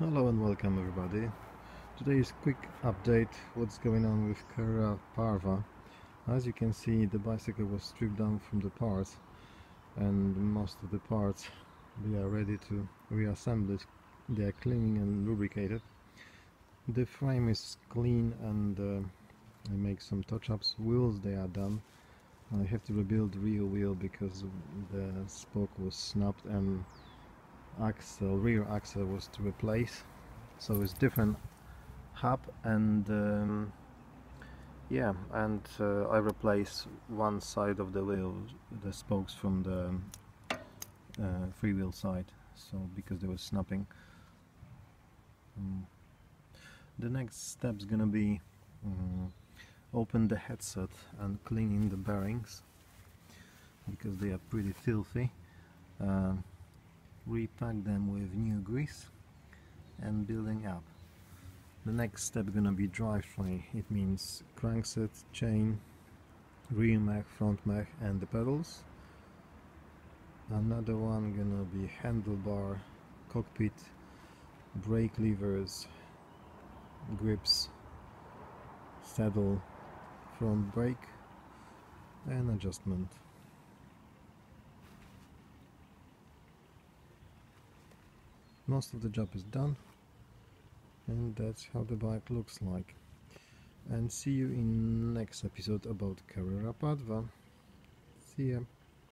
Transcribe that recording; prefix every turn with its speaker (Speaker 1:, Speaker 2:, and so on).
Speaker 1: Hello and welcome everybody. Today's quick update what's going on with Carrera Parva. As you can see the bicycle was stripped down from the parts and most of the parts they are ready to reassemble it. They are cleaning and lubricated. The frame is clean and uh, I make some touch-ups. Wheels they are done. I have to rebuild the rear wheel because the spoke was snapped and axle rear axle was to replace. So it's different hub and um, yeah and uh, I replace one side of the wheel the spokes from the uh, freewheel side so because they were snapping. Um, the next step is gonna be um, open the headset and cleaning the bearings because they are pretty filthy. Um, repack them with new grease and building up. The next step gonna be drivetrain. It means crankset, chain, rear mech, front mech and the pedals. Another one gonna be handlebar, cockpit, brake levers, grips, saddle, front brake and adjustment. Most of the job is done and that's how the bike looks like. And see you in next episode about Carrera Parva see ya